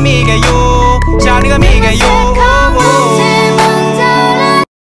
amiga, yo. Já liga, amiga, yo.